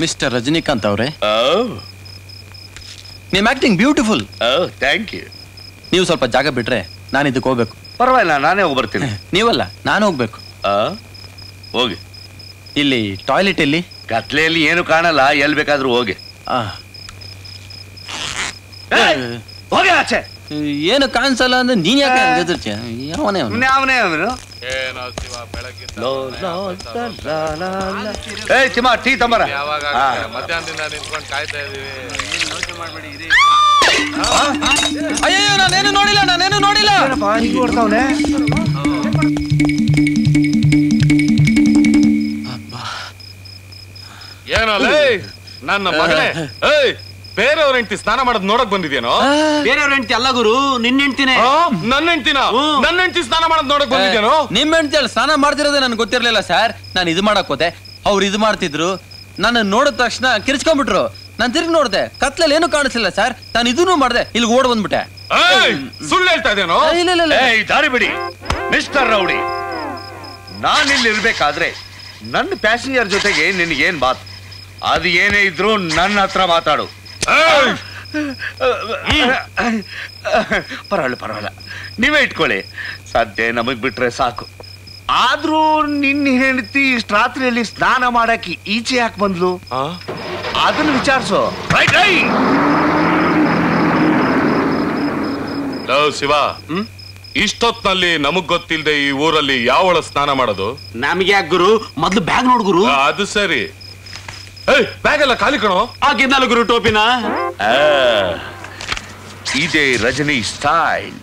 Mister Rajinikanth ಅವರೇ. ನಿಮ್ acting beautiful thank you ನೀವು ಸ್ವಲ್ಪ ಜಾಗ ಬಿಟ್ರೆ ನಾನು ಇದಕ್ಕೆ ಹೋಗ್ಬೇಕು. ಪರವಾಗಿಲ್ಲ ನಾನೇ ಹೋಗಿ ಬರ್ತೀನಿ. ನೀವಲ್ಲ ನಾನು ಹೋಗ್ಬೇಕು? ಹೋಗಿ. ಇಲ್ಲಿ ಟಾಯ್ಲೆಟ್ ಎಲ್ಲಿ? ಕತ್ಲೆಯಲ್ಲಿ ಏನು ಕಾಣಲ್ಲ ಎಲ್ಲಿ ಬೇಕಾದ್ರೂ ಹೋಗಿ! ಹೋಗಿ ಆಚೆ. ಏನು ಕಾಣಿಸಲ್ಲ ಅಂದ್ರೆ ನೀನ್ ಯಾಕೆ? ಅವನೇ. ಅವನು? ಏ ಚಿಮ ಟೀ ತಂಬರ ಮಧ್ಯಾಹ್ನದಿಂದ ನಿಂತ್ಕೊಂಡು ಕಾಯ್ತಾ ಇದೀವಿ ಅಯ್ಯಯ್ಯೋ ನಾನೇನು ನೋಡಿಲ್ಲ ನಾನೇನು ನೋಡಿಲ್ಲ. ಏನೋ ಏನಲ್ಲ ನನ್ನ ಮಗನೇ. ಏಯ್ ಬೇರೆಯವ್ರ ಹೆಂಡತಿ ಸ್ನಾನ ಮಾಡೋದ್ ನೋಡಕ್ ಬಂದಿದ್ಯೇನೋ? ಬೇರೆಯವ್ರ ಹೆಂಡತಿ ಅಲ್ಲ ಗುರು ನಿನ್ನ ಹೆಂಡ್ತಿನೇ. ನನ್ನ ಹೆಂಡತಿನ? ನನ್ನ ಹೆಂಡತಿ ಸ್ನಾನ ಮಾಡೋದ್ ನೋಡಕ್ ಬಂದಿದ್ಯೇನೋ? ನಿಮ್ಮ ಹೆಂಡ್ತಿ ಸ್ನಾನ ಮಾಡ್ತಿರೋದೇ ನನ್ಗೆ ಗೊತ್ತಿರ್ಲಿಲ್ಲ ಸರ್. ನಾನು ಇದು ಮಾಡಕ್ ಹೋದೆ. ಅವ್ರು ಇದು ಮಾಡ್ತಿದ್ರು. ನನ್ನ ನೋಡಿದ ತಕ್ಷಣ ಕಿರಿಚ್ಕೊಂಡ್ಬಿಟ್ರು. ನಾನ್ ತಿರ್ಗಿ ನೋಡಿದೆ. ಕತ್ಲಲ್ಲಿ ಏನು ಕಾಣಿಸ್ಲಿಲ್ಲ ಸರ್. ನಾನು ಇದನ್ನು ಮಾಡಿದೆ. ಇಲ್ಲಿ ಓಡ್ ಬಂದ್ಬಿಟ್ಟೆ. ಸುಳ್ಳು ಹೇಳ್ತಾ ಇದೇನೋ ಇಲ್ಲ ಇಲ್ಲ ದಾರಿ ಬಿಡಿ. ಮಿಸ್ಟರ್ ರೌಡಿ ಇಲ್ಲಿ ಇರ್ಬೇಕಾದ್ರೆ ನನ್ನ ಪ್ಯಾಸೆಂಜರ್ ಜೊತೆಗೆ ನಿನಗೇನ್ ಮಾತು? ಅದು ಏನೇ ಇದ್ರೂ ನನ್ನ ಹತ್ರ ಮಾತಾಡು! ಪರವಾಗಿಲ್ಲ ಪರವಾಗಿಲ್ಲ. ನೀವೇ ಇಟ್ಕೊಳ್ಳಿ. ಸದ್ಯ ನಮಗ್ ಬಿಟ್ರೆ ಸಾಕು. ಆದ್ರೂ ನಿನ್ನ ಹೆಂಡತಿ ಇಷ್ಟ ರಾತ್ರಿಯಲ್ಲಿ ಸ್ನಾನ ಮಾಡಕ್ಕೆ ಈಚೆ ಯಾಕೆ ಬಂದ್ಲು? ಅದನ್ನ ವಿಚಾರಿಸೋ. ಶಿವ. ಇಷ್ಟೊತ್ನಲ್ಲಿ ನಮಗ್ ಗೊತ್ತಿಲ್ಲದೆ ಈ ಊರಲ್ಲಿ ಯಾವಳ ಸ್ನಾನ ಮಾಡೋದು? ನಮ್ಗೆ ಯಾಕೆ ಗುರು? ಮೊದ್ಲು ಬ್ಯಾಗ್ ನೋಡ್ ಗುರು. ಅದು ಸರಿ. ಬ್ಯಾಗ್ ಎಲ್ಲ ಖಾಲಿ ಕಣೋ. ಆಗಿದ್ನಲ್ಲ ಗುರು ಟೋಪಿನ? ಇದೇ ರಜನಿ ಸ್ಟೈಲ್